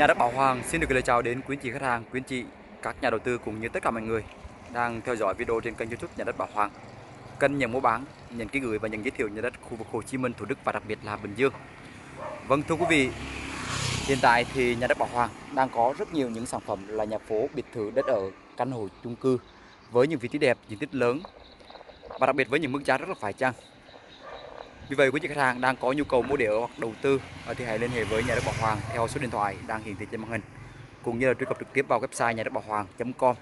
Nhà đất Bảo Hoàng xin được gửi lời chào đến quý chị khách hàng, quý chị, các nhà đầu tư cũng như tất cả mọi người đang theo dõi video trên kênh YouTube Nhà đất Bảo Hoàng. kênh nhận mua bán, nhận ký gửi và nhận giới thiệu nhà đất khu vực Hồ Chí Minh, Thủ Đức và đặc biệt là Bình Dương. Vâng thưa quý vị, hiện tại thì nhà đất Bảo Hoàng đang có rất nhiều những sản phẩm là nhà phố, biệt thự, đất ở, căn hộ, chung cư với những vị trí đẹp, diện tích lớn và đặc biệt với những mức giá rất là phải chăng vì vậy quý chị khách hàng đang có nhu cầu mua để ở hoặc đầu tư à, thì hãy liên hệ với nhà đất Bảo Hoàng theo số điện thoại đang hiển thị trên màn hình cũng như là truy cập trực tiếp vào website nhà đất bảo hoàng.com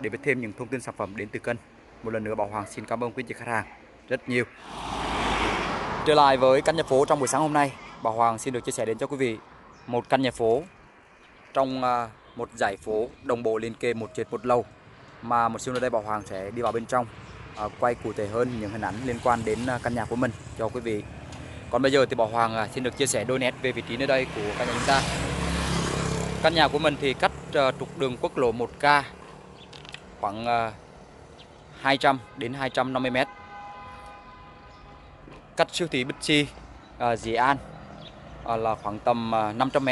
để biết thêm những thông tin sản phẩm đến từ kênh. Một lần nữa Bảo Hoàng xin cảm ơn quý chị khách hàng rất nhiều. Trở lại với căn nhà phố trong buổi sáng hôm nay, Bảo Hoàng xin được chia sẻ đến cho quý vị một căn nhà phố trong à, một giải phố đồng bộ liên kề một trệt một lầu mà một siêu nơi đây Bảo Hoàng sẽ đi vào bên trong À, quay cụ thể hơn những hình ảnh liên quan đến à, căn nhà của mình cho quý vị. Còn bây giờ thì Bảo Hoàng à, xin được chia sẻ đôi nét về vị trí nơi đây của căn nhà chúng ta. Căn nhà của mình thì cách trục đường quốc lộ 1K khoảng 200 đến 250 m. Cách siêu thị Bixi uh, Dĩ An là khoảng tầm 500 m.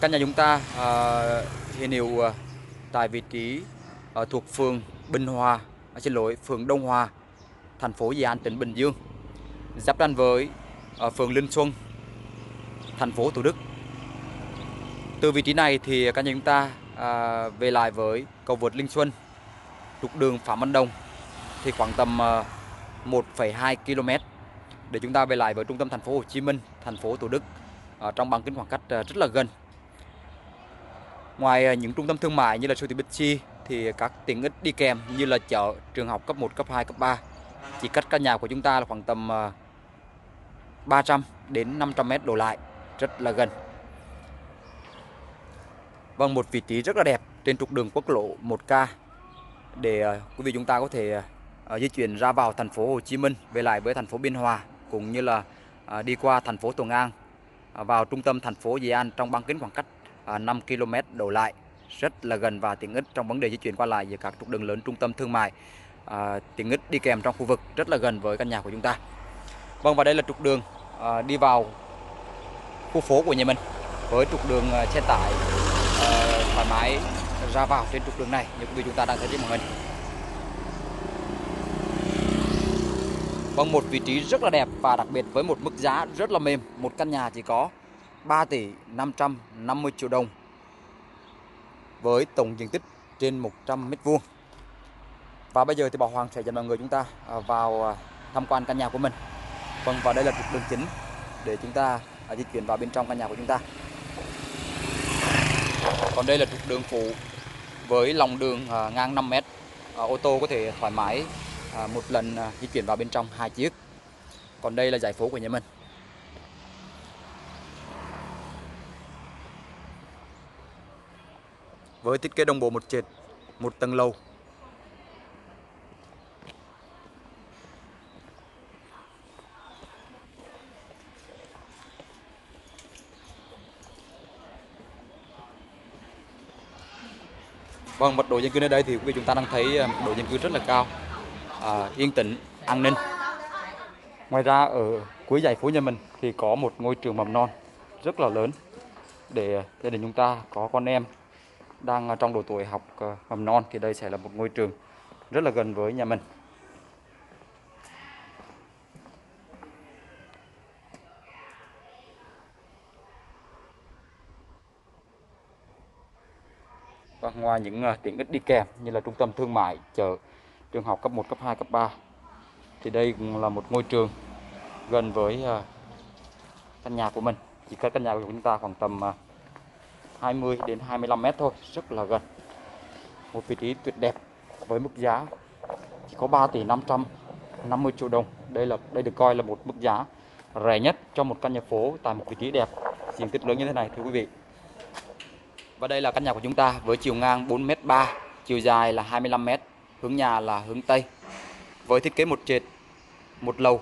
Căn nhà chúng ta hiện hữu tại vị trí thuộc phường Bình Hòa à, xin lỗi phường Đông Hòa thành phố Dị An tỉnh Bình Dương giáp ranh với ở phường Linh Xuân thành phố Thủ Đức từ vị trí này thì các nhà chúng ta à, về lại với cầu vượt Linh Xuân trục đường Phạm Văn Đồng thì khoảng tầm à, 1,2 km để chúng ta về lại với trung tâm thành phố Hồ Chí Minh, thành phố Thủ Đức à, trong bán kính khoảng cách à, rất là gần. Ngoài à, những trung tâm thương mại như là siêu thị Bixi, thì các tiện ích đi kèm như là chợ, trường học cấp 1, cấp 2, cấp 3 chỉ cách căn nhà của chúng ta là khoảng tầm ờ, 300 đến 500 mét đổ lại, rất là gần. Vâng, một vị trí rất là đẹp trên trục đường quốc lộ 1K để ờ, quý vị chúng ta có thể ờ, di chuyển ra vào thành phố Hồ Chí Minh về lại với thành phố Biên Hòa cũng như là đi qua thành phố Tuần An vào trung tâm thành phố Dị An trong bán kính khoảng cách 5 km đổ lại rất là gần và tiện ích trong vấn đề di chuyển qua lại giữa các trục đường lớn trung tâm thương mại. À, tiện ích đi kèm trong khu vực rất là gần với căn nhà của chúng ta. Vâng và đây là trục đường à, đi vào khu phố của nhà mình với trục đường à, xe tải à, thoải mái ra vào trên trục đường này như quý vị chúng ta đang thấy trên màn hình. Vâng một vị trí rất là đẹp và đặc biệt với một mức giá rất là mềm. Một căn nhà chỉ có 3 tỷ 550 triệu đồng với tổng diện tích trên 100 mét vuông. Và bây giờ thì Bảo Hoàng sẽ dẫn mọi người chúng ta à, vào à, tham quan căn nhà của mình. Vâng và đây là trục đường chính để chúng ta à, di chuyển vào bên trong căn nhà của chúng ta. Còn đây là trục đường phụ với lòng đường ngang 5 mét. Ô tô có thể thoải mái một lần di chuyển vào bên trong hai chiếc. Còn đây là giải phố của nhà mình. Với thiết kế đồng bộ một trệt, một tầng lầu. Vâng, mật độ dân cư nơi đây thì quý vị chúng ta đang thấy à, mật độ dân cư rất là cao, à, yên tĩnh, an ninh. Ngoài ra ở cuối dãy phố nhà mình thì có một ngôi trường mầm non rất là lớn để à, gia đình chúng ta có con em đang trong độ tuổi học ờ, mầm non thì đây sẽ là một ngôi trường rất là gần với nhà mình. Và ngoài những ờ, tiện ích đi kèm như là trung tâm thương mại, chợ, trường học cấp 1, cấp 2, cấp 3 thì đây cũng là một ngôi trường gần với ờ, căn nhà của mình. Chỉ cách căn nhà của chúng ta khoảng tầm 20 đến 25 mét thôi, rất là gần. Một vị trí tuyệt đẹp với mức giá chỉ có 3 tỷ 550 triệu đồng. Đây là, đây được coi là một mức giá rẻ nhất cho một căn nhà phố tại một vị trí đẹp. Diện tích lớn như thế này, thưa quý vị. Và đây là căn nhà của chúng ta với chiều ngang 4 m 3 chiều dài là 25 m hướng nhà là hướng Tây. Với thiết kế một trệt, một lầu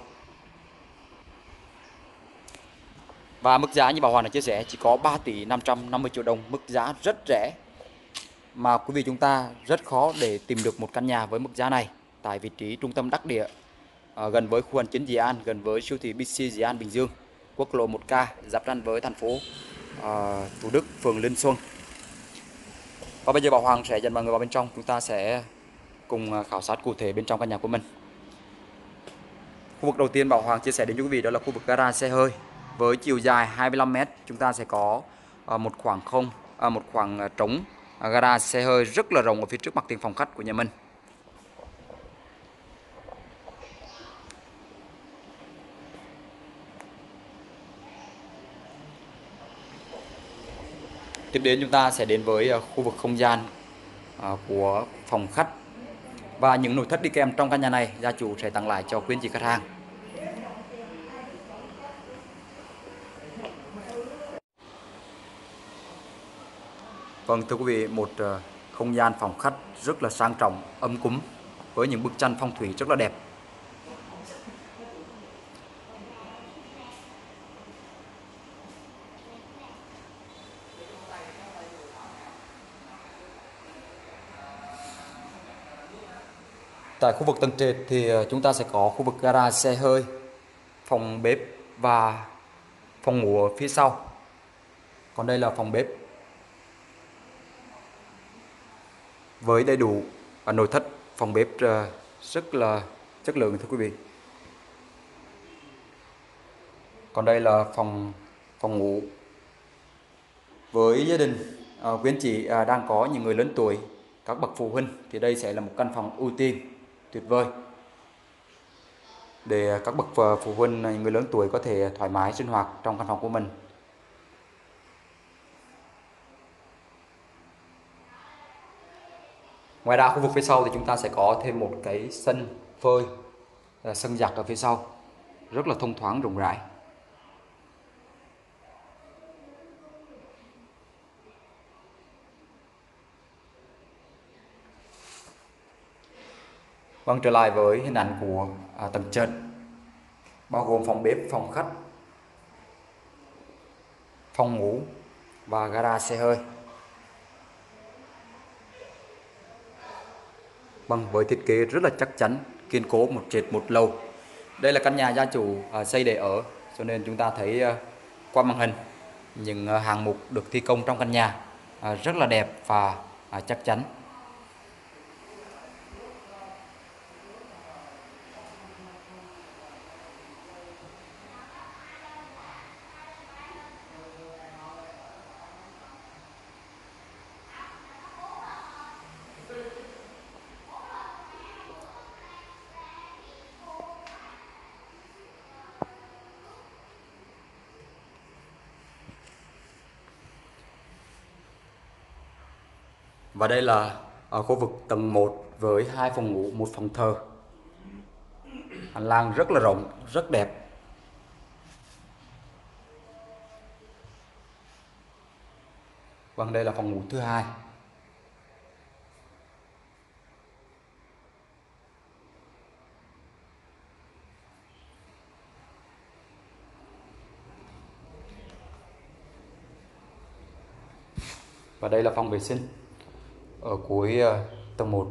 Và mức giá như bà Hoàn đã chia sẻ chỉ có 3 tỷ 550 triệu đồng, mức giá rất rẻ. Mà quý vị chúng ta rất khó để tìm được một căn nhà với mức giá này tại vị trí trung tâm đắc địa à, gần với khu hành chính Dĩ An, gần với siêu thị BC Dĩ An Bình Dương, quốc lộ 1K giáp ranh với thành phố à, Thủ Đức, phường Linh Xuân. Và bây giờ Bảo Hoàng sẽ dẫn mọi người vào bên trong, chúng ta sẽ cùng à, khảo sát cụ thể bên trong căn nhà của mình. Khu vực đầu tiên Bảo Hoàng chia sẻ đến quý vị đó là khu vực gara xe hơi với chiều dài 25 m. Chúng ta sẽ có ờ, một khoảng không, ờ, một khoảng ờ, trống gara xe hơi rất là rộng ở phía trước mặt tiền phòng khách của nhà mình. Tiếp đến chúng ta sẽ đến với khu vực không gian của phòng khách và những nội thất đi kèm trong căn nhà này gia chủ sẽ tặng lại cho quý anh chị khách hàng. Vâng thưa quý vị, một ờ, không gian phòng khách rất là sang trọng, ấm cúng với những bức tranh phong thủy rất là đẹp. Tại khu vực tầng trệt thì ờ, chúng ta sẽ có khu vực gara xe hơi, phòng bếp và phòng ngủ ở phía sau. Còn đây là phòng bếp. Với đầy đủ nội thất phòng bếp ờ, rất là chất lượng thưa quý vị. Còn đây là phòng phòng ngủ. Với gia đình ờ, quý anh chị à, đang có những người lớn tuổi, các bậc phụ huynh thì đây sẽ là một căn phòng ưu tiên tuyệt vời để các bậc ờ, phụ huynh à, người lớn tuổi có thể thoải mái sinh hoạt trong căn phòng của mình ngoài ra khu vực phía sau thì chúng ta sẽ có thêm một cái sân phơi à, sân giặt ở phía sau rất là thông thoáng rộng rãi Vâng, trở lại với hình ảnh của à, tầng trệt bao gồm phòng bếp, phòng khách, phòng ngủ và gara xe hơi. Bằng với thiết kế rất là chắc chắn, kiên cố một trệt một lầu. Đây là căn nhà gia chủ à, xây để ở, cho nên chúng ta thấy à, qua màn hình những à, hàng mục được thi công trong căn nhà rất là đẹp và chắc chắn. Và đây là ở khu vực tầng 1 với hai phòng ngủ, một phòng thờ. Hành lang rất là rộng, rất đẹp. Vâng, đây là phòng ngủ thứ hai. Và đây là phòng vệ sinh ở cuối ờ, tầng 1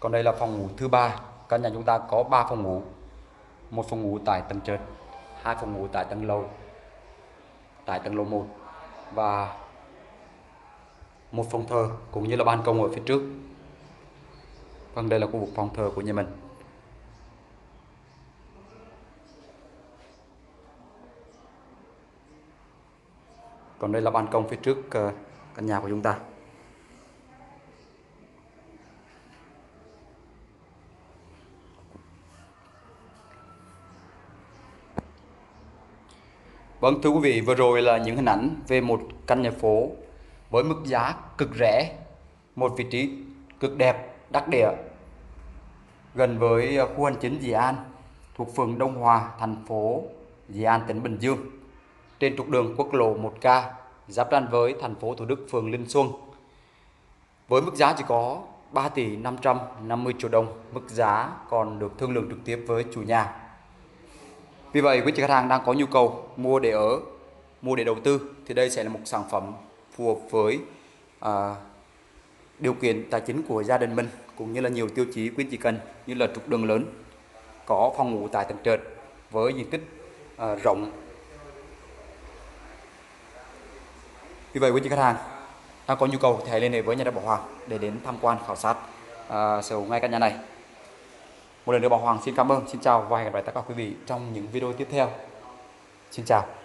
Còn đây là phòng ngủ thứ ba. Căn nhà chúng ta có 3 phòng ngủ. Một phòng ngủ tại tầng trệt, hai phòng ngủ tại tầng lầu. Tại tầng lầu 1 và một phòng thờ cũng như là ban công ở phía trước. Vâng, đây là khu vực phòng thờ của nhà mình. Còn đây là ban công phía trước ờ, căn nhà của chúng ta. Vâng thưa quý vị, vừa rồi là những hình ảnh về một căn nhà phố với mức giá cực rẻ, một vị trí cực đẹp, đắc địa, gần với khu hành chính Dị An, thuộc phường Đông Hòa, thành phố Dị An, tỉnh Bình Dương trên trục đường quốc lộ 1K giáp ranh với thành phố Thủ Đức, phường Linh Xuân. Với mức giá chỉ có 3 tỷ 550 triệu đồng, mức giá còn được thương lượng trực tiếp với chủ nhà. Vì vậy, quý chị khách hàng đang có nhu cầu mua để ở, mua để đầu tư thì đây sẽ là một sản phẩm phù hợp với à, điều kiện tài chính của gia đình mình cũng như là nhiều tiêu chí quý chị cần như là trục đường lớn có phòng ngủ tại tầng trệt với diện tích à, rộng vì vậy quý vị khách hàng đang có nhu cầu thì hãy liên hệ với nhà đất Bảo Hoàng để đến tham quan khảo sát uh, sở hữu ngay căn nhà này. Một lần nữa Bảo Hoàng xin cảm ơn xin chào và hẹn gặp lại tất cả quý vị trong những video tiếp theo. Xin chào.